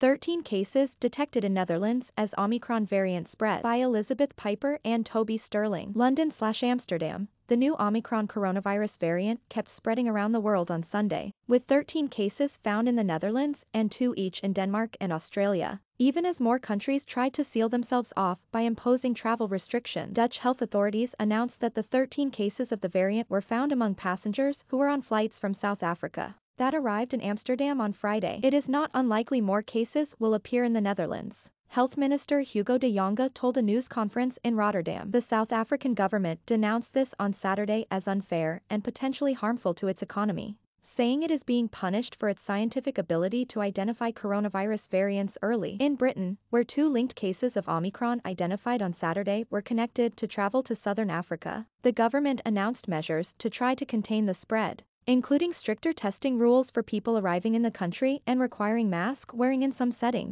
13 cases detected in Netherlands as Omicron variant spread by Elizabeth Piper and Toby Sterling. London slash Amsterdam. The new Omicron coronavirus variant kept spreading around the world on Sunday, with 13 cases found in the Netherlands and two each in Denmark and Australia. Even as more countries tried to seal themselves off by imposing travel restriction, Dutch health authorities announced that the 13 cases of the variant were found among passengers who were on flights from South Africa that arrived in Amsterdam on Friday. It is not unlikely more cases will appear in the Netherlands. Health Minister Hugo de Jonge told a news conference in Rotterdam. The South African government denounced this on Saturday as unfair and potentially harmful to its economy, saying it is being punished for its scientific ability to identify coronavirus variants early. In Britain, where two linked cases of Omicron identified on Saturday were connected to travel to southern Africa, the government announced measures to try to contain the spread including stricter testing rules for people arriving in the country and requiring mask wearing in some settings.